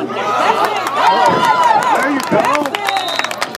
Wow.